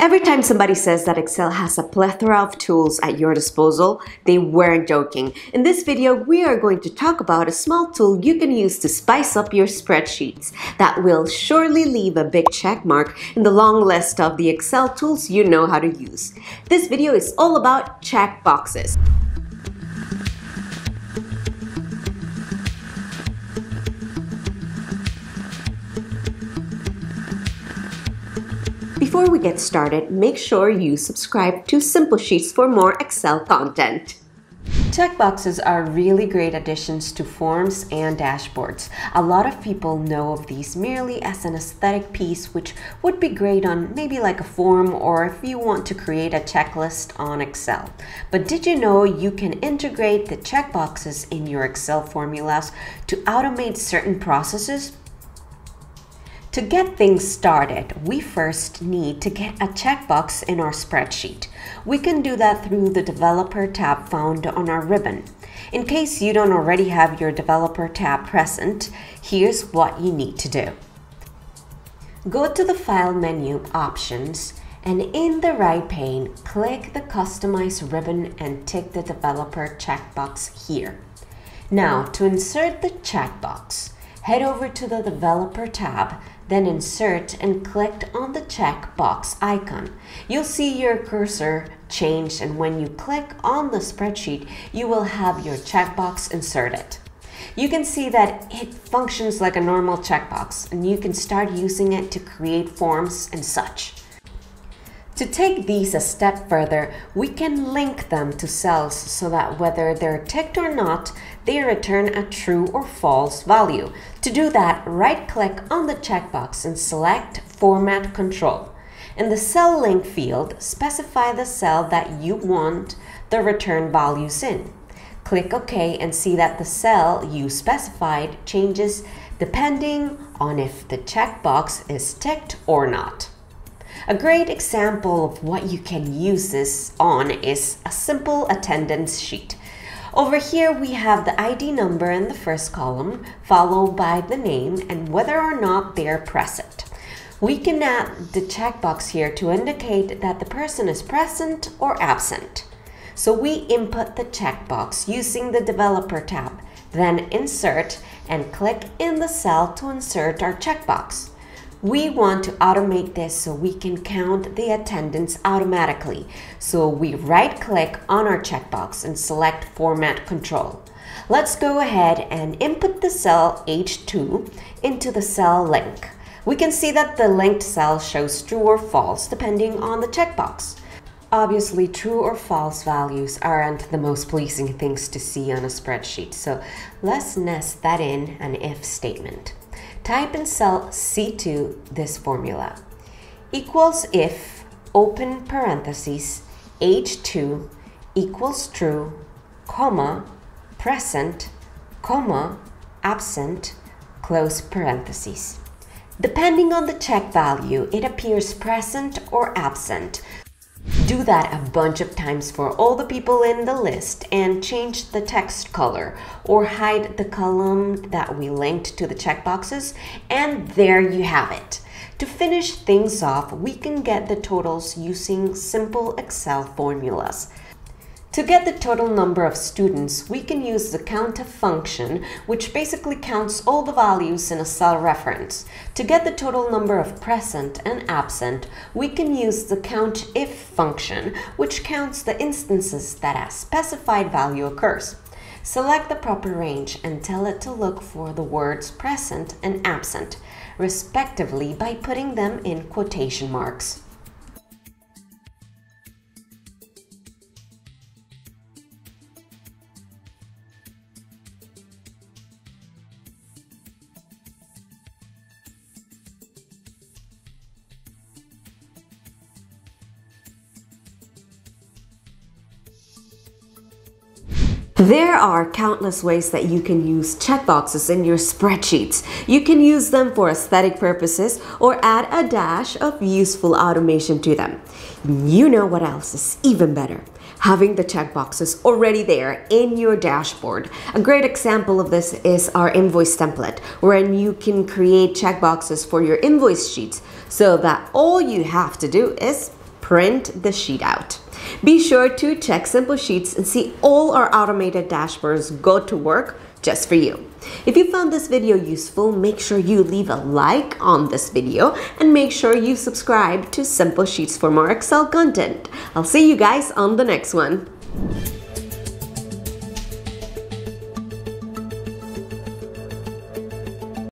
Every time somebody says that Excel has a plethora of tools at your disposal, they weren't joking. In this video, we are going to talk about a small tool you can use to spice up your spreadsheets that will surely leave a big check mark in the long list of the Excel tools you know how to use. This video is all about check boxes. Before we get started, make sure you subscribe to Simple Sheets for more Excel content. Checkboxes are really great additions to forms and dashboards. A lot of people know of these merely as an aesthetic piece which would be great on maybe like a form or if you want to create a checklist on Excel. But did you know you can integrate the checkboxes in your Excel formulas to automate certain processes? To get things started, we first need to get a checkbox in our spreadsheet. We can do that through the Developer tab found on our ribbon. In case you don't already have your Developer tab present, here's what you need to do. Go to the File menu Options and in the right pane, click the Customize ribbon and tick the Developer checkbox here. Now, to insert the checkbox, head over to the Developer tab then insert and click on the checkbox icon. You'll see your cursor change and when you click on the spreadsheet, you will have your checkbox inserted. You can see that it functions like a normal checkbox and you can start using it to create forms and such. To take these a step further, we can link them to cells so that whether they're ticked or not, they return a true or false value. To do that, right-click on the checkbox and select Format Control. In the Cell Link field, specify the cell that you want the return values in. Click OK and see that the cell you specified changes depending on if the checkbox is ticked or not. A great example of what you can use this on is a simple attendance sheet. Over here, we have the ID number in the first column, followed by the name and whether or not they're present. We can add the checkbox here to indicate that the person is present or absent. So we input the checkbox using the Developer tab, then Insert and click in the cell to insert our checkbox. We want to automate this so we can count the attendance automatically. So we right click on our checkbox and select Format Control. Let's go ahead and input the cell H2 into the cell link. We can see that the linked cell shows true or false depending on the checkbox. Obviously, true or false values aren't the most pleasing things to see on a spreadsheet, so let's nest that in an if statement. Type in cell C2 this formula. Equals if, open parentheses, H2 equals true, comma, present, comma, absent, close parentheses. Depending on the check value, it appears present or absent, do that a bunch of times for all the people in the list and change the text color or hide the column that we linked to the checkboxes and there you have it. To finish things off, we can get the totals using simple Excel formulas. To get the total number of students, we can use the COUNTA function, which basically counts all the values in a cell reference. To get the total number of present and absent, we can use the COUNTIF function, which counts the instances that a specified value occurs. Select the proper range and tell it to look for the words present and absent, respectively by putting them in quotation marks. There are countless ways that you can use checkboxes in your spreadsheets. You can use them for aesthetic purposes or add a dash of useful automation to them. You know what else is even better? Having the checkboxes already there in your dashboard. A great example of this is our invoice template, wherein you can create checkboxes for your invoice sheets so that all you have to do is print the sheet out. Be sure to check Simple Sheets and see all our automated dashboards go to work just for you. If you found this video useful, make sure you leave a like on this video and make sure you subscribe to Simple Sheets for more Excel content. I'll see you guys on the next one.